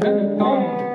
Então,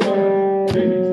Baby.